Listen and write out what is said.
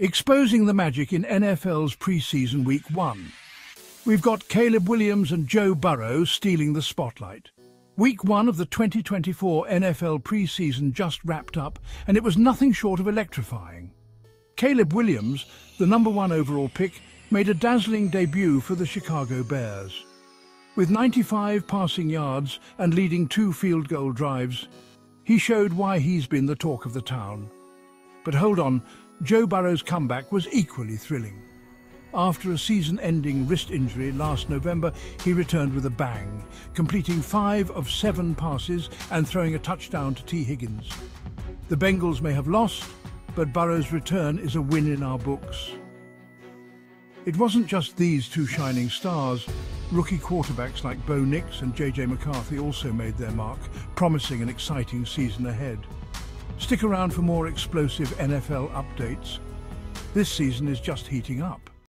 Exposing the magic in NFL's preseason week one. We've got Caleb Williams and Joe Burrow stealing the spotlight. Week one of the 2024 NFL preseason just wrapped up, and it was nothing short of electrifying. Caleb Williams, the number one overall pick, made a dazzling debut for the Chicago Bears. With 95 passing yards and leading two field goal drives, he showed why he's been the talk of the town. But hold on, Joe Burrow's comeback was equally thrilling. After a season-ending wrist injury last November, he returned with a bang, completing five of seven passes and throwing a touchdown to Tee Higgins. The Bengals may have lost, but Burrow's return is a win in our books. It wasn't just these two shining stars. Rookie quarterbacks like Bo Nix and J.J. McCarthy also made their mark, promising an exciting season ahead. Stick around for more explosive NFL updates. This season is just heating up.